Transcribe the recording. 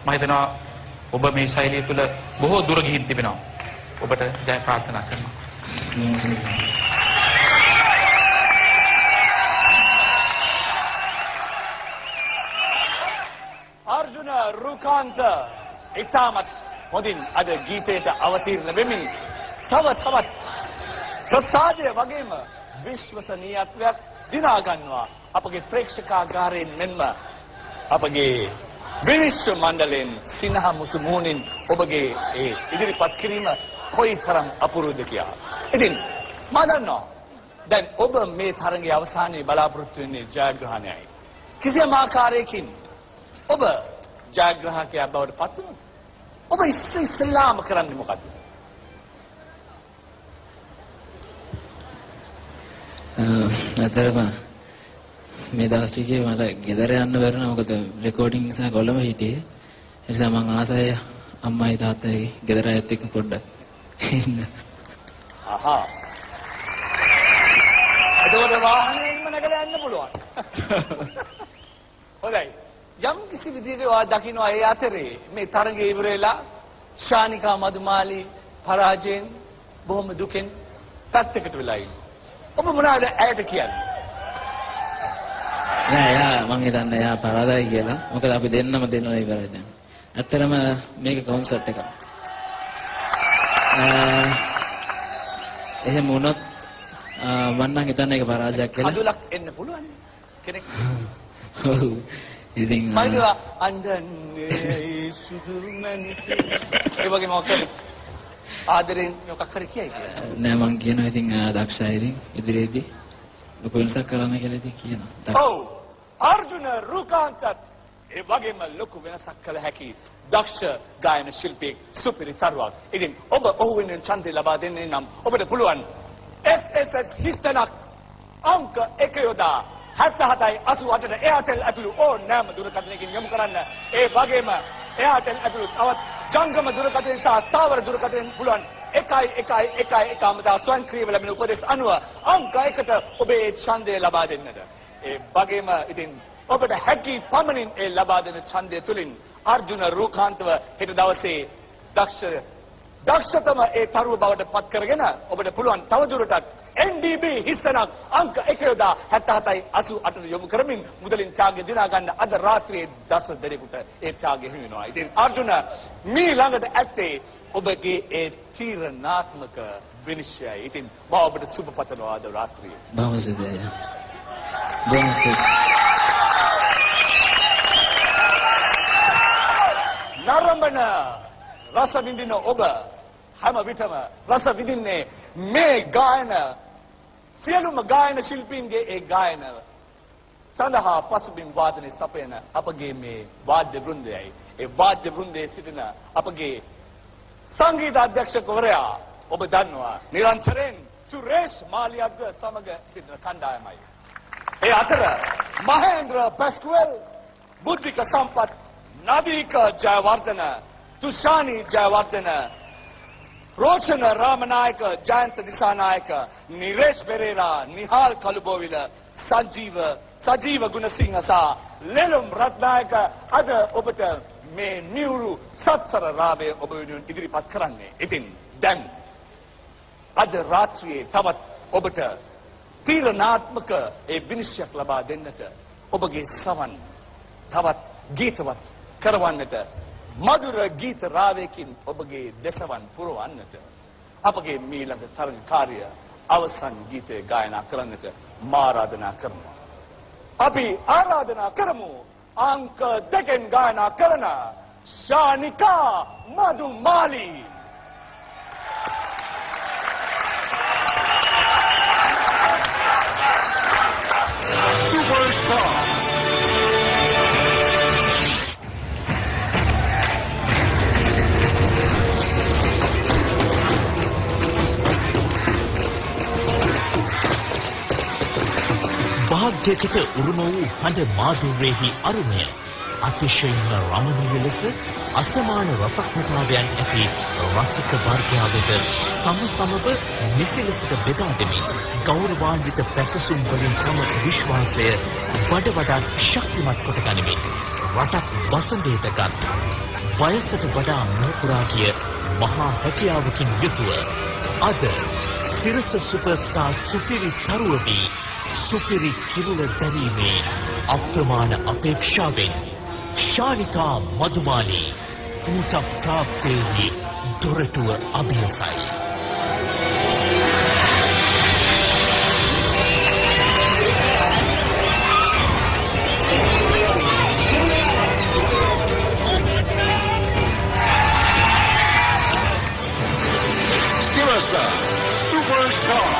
මම හිතනවා ඔබ මේ ශෛලිය තුළ බොහෝ දුර ගිහින් තිබෙනවා. ඔබට ජය ප්‍රාර්ථනා කරනවා. අර්ජුන රුකාන්ත ඉතාමත් හොඳින් අද ගීතයට අවතීර්ණ වෙමින් තව තවත් ප්‍රසාදය වගේම විශ්වසනීයත්වයක් දිනාගන්නවා අපගේ ප්‍රේක්ෂකාගාරයෙන් මෙන්ම අපගේ විනිශ්්‍ය මණ්ඩලෙන් සිනහ මුසු මූුණින් ඔබගේ ඒ ඉදිරිපත් කිරීම කොයි තරම් අපුරුද කියා. ඉතින් මදන්නවා දැන් ඔබ මේ තරගේ අවසානයේ බලාපොරොත්තු වෙන්නේ ජයග්‍රහණයයි. කිසියම් ආකාරයකින් ඔබ ජයග්‍රහකයක් බවට පත්වනොත් ඔබ ඉස්ස ඉස්සල්ලාම කරන්න මොකක්ද. ඇතරම මේ දවස්ටිකේ මට ගෙදර යන්න බැරන මොකද රෙකෝඩිං නිසා කොළඹ හිටියේ එනිසා මං ආසය අම්මයි තාත්තයි ගෙදර ඇත් එක්ක පොඩ්ඩක් ඉන්න. අහා. එතකොට වාහනයෙන්ම නැගලා යන්න පුළුවන්. හොඳයි. යම් කිසි විදිහක ඔයා දකින්නවා ඒ අතරේ මේ තරඟය ඉවර වෙලා ශානිකා මදුමාලි පරාජයෙන් බොහොම දුකෙන් පැත්තකට වෙලා ඉන්නවා. ඔබ මොනවද ඇයට කියන්නේ? නෑ එයා මං හිතන්නේ එයා පරාදයි කියලා. මොකද අපි දෙන්නම දෙන්නවා ඉවරයි දැන්. ඇත්තටම මේක කොන්සර්ට් එකක්. එහෙම වුණොත් මම නම් හිතන්නේ ඒක පරාජයක් කියලා. කඳුලක් එන්න පුළුවන් කෙනෙක්. ඔව්. ඉතින් මම හිතුවා අඬන්නේ සුදු මැණික. ඒ වගේ මොකක්ද? ආදරෙන් මොකක් හරි කියයි කියලා. නෑ මං කියනවා ඉතින් දක්ෂයි ඉතින් ඉදිරියේදී ලොකු වෙනසක් කරන්න කියලා ඉතින් කියනවා. ඔව්. අර්ජුන රුකාන්තත් ඒ වගේම ලොකු වෙනසක් කළ හැකි දක්ෂ ගායන ශිල්පියෙක් සුපිරි තරුවක්. ඉතින් ඔබ ඔහු වෙනුවෙන් ඡන්දය ලබා දෙන්නේ නම් ඔබට පුළුවන් SSS හිස්තනක් අංක එක යොදා 77යි 88ට එයාටෙල් ඇතුළු ඕනෑම දුරකථනයකින් යොමු කරන්න. ඒ වගේම එයාටෙල් ඇතුළු තවත් ජංගම දුරකථන සහ ස්ථාවර දුරකථනයෙන් පුළුවන් එකයි එකයි එකයි එකමදා ස්වයංක්‍රීයව ලැබෙන උපදෙස් අනුව අංක එකට ඔබේ ඡන්දය ලබා දෙන්නට. ඒ වගේම ඉතින් ඔබට හැකි පමණින් ඒ ලබා දෙන ඡන්දය තුලින් අර්ජුන රූකාන්තව හෙට දවසේ දක්ෂ දක්ෂතම ඒ තරුව බවට පත් කරගෙන ඔබට පුළුවන් තවදුරටත් NDB හිස්සනක් අංක 1 යොදා 77යි 88 යොමු කරමින් මුදලින් ත්‍යාගය දිනා ගන්න අද රාත්‍රියේ දස දෙනෙකුට ඒ ත්‍යාගය හිමි වෙනවා. ඉතින් අර්ජුන මේ ළඟට ඇත්තේ ඔබගේ ඒ තීරණාත්මක විනිශ්චයයි. ඉතින් මම ඔබට සුබ පතනවා අද රාත්‍රියේ. බොහොම සිතයි. බොහොම සිතයි. නරඹන රස විඳින ඔබ හැම විටම රස විඳින්නේ මේ ගායන සියලුම ගායන ශිල්පීන්ගේ ඒ ගායන සඳහා පසුබිම් වාදනය සපයන අපගේ මේ වාද්‍ය වෘන්දයයි ඒ වාද්‍ය වෘන්දයේ සිටින අපගේ සංගීත අධ්‍යක්ෂකවරයා ඔබ දන්නවා නිරන්තරයෙන් සුරේෂ් මාලියද්ද සමග සිටින කණ්ඩායමයි. ඒ අතර මහේන්ද්‍ර පැස්කුවල් බුද්ධික සම්පත් නදීක ජයවර්ධන තුෂානි ජයවර්ධන රෝචන රාමනායක ජයන්ත දිසානායක නිරේෂ් පෙරේරා නිහාල් කළුබෝවිල සජීව සජීව ගුණසිංහ සහ ලෙලුම් රත්නායක අද ඔබට මේ නිවුරු සත්සර රාවය ඔබ වෙනුවෙන් ඉදිරිපත් කරන්නේ. ඉතින් දැන් අද රාත්‍රියේ තවත් ඔබට තීරණාත්මක ඒ විනිශ්චයක් ලබා දෙන්නට ඔබගේ සවන් තවත් ගීතවත් කරවන්නට මధుර ගීත රාවයකින් ඔබගේ දෙසවන් පුරවන්නට අපගේ මීළඟ තරඟ කාර්ය අවසන් ගීතය ගායනා කරන්නට මාරාධනා කරනවා. අපි ආරාධනා කරමු අංක දෙකෙන් ගායනා කරන ශානිකා මදුමාලී භාග්‍යකට උරුම වූ හඬ මාධුර්යෙහි අරුමය. අතිශයින්ම රමණීය ලෙස අසමාන රසඥතාවයන් ඇති රසික වර්ගයාවට සම සමව නිසි ලෙසට බෙදා දෙමින් ගෞරවාන්විත පැසසුම් වලින් තම විශ්වාසය වඩ වඩාත් ශක්තිමත් කොට ගනිමින් රටක් වසඟයට ගත් වයසට වඩා මුහුකුරා ගිය මහා හැකියාවකින් යුතුව අද සිරස සුපර්ස්ටාර් සුපිරි තරුවවී සුපිරි කිරුල දැරීමේ අප්‍රමාණ අපේක්ෂාවෙන් ශාලිකා මදුමානී කූට දොරටුව අභියසයි. Superstar!